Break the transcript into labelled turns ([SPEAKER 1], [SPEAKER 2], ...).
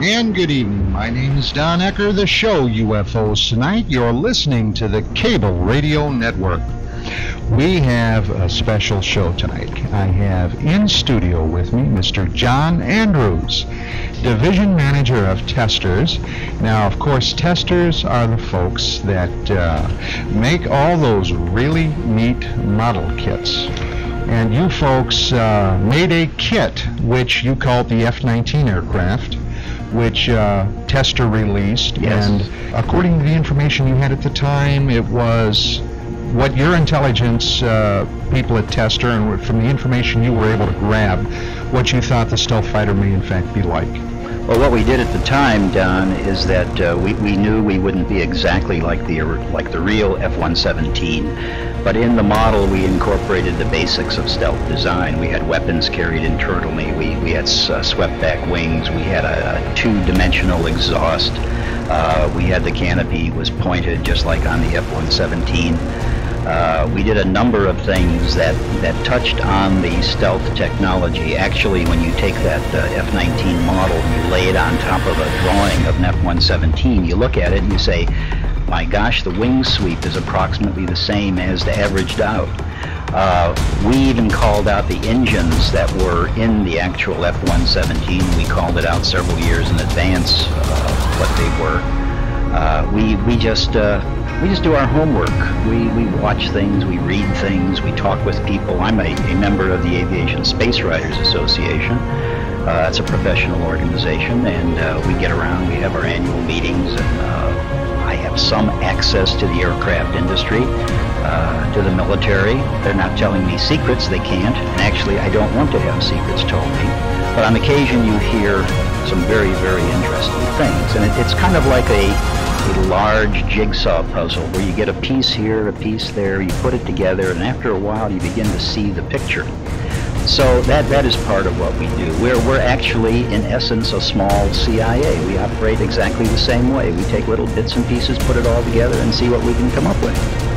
[SPEAKER 1] And good evening. My name is Don Ecker, the show UFOs Tonite. You're listening to the Cable Radio Network. We have a special show tonight. I have in studio with me Mr. John Andrews, Division Manager of Testors. Now, of course, Testors are the folks that uh, make all those really neat model kits and you folks uh, made a kit which you called the F-19 aircraft which uh, Tester released.
[SPEAKER 2] Yes.
[SPEAKER 1] And according to the information you had at the time, it was what your intelligence uh, people at Tester and from the information you were able to grab, what you thought the stealth fighter may in fact be like.
[SPEAKER 2] Well, what we did at the time, Don, is that uh, we, we knew we wouldn't be exactly like the like the real F-117, but in the model we incorporated the basics of stealth design. We had weapons carried internally. We we had uh, swept back wings. We had a, a two-dimensional exhaust. Uh, we had the canopy was pointed just like on the F-117. Uh, we did a number of things that, that touched on the stealth technology. Actually, when you take that uh, F-19 model and you lay it on top of a drawing of an F-117, you look at it and you say, my gosh, the wing sweep is approximately the same as the averaged out. Uh, we even called out the engines that were in the actual F-117. We called it out several years in advance of what they were. Uh, we, we just uh, we just do our homework. We, we watch things, we read things, we talk with people. I'm a, a member of the Aviation Space Writers Association. Uh, that's a professional organization, and uh, we get around, we have our annual meetings, and uh, I have some access to the aircraft industry, uh, to the military. They're not telling me secrets, they can't, and actually I don't want to have secrets told me. But on occasion you hear some very, very interesting things, and it, it's kind of like a a large jigsaw puzzle where you get a piece here, a piece there, you put it together, and after a while you begin to see the picture. So that, that is part of what we do. We're, we're actually, in essence, a small CIA. We operate exactly the same way. We take little bits and pieces, put it all together, and see what we can come up with.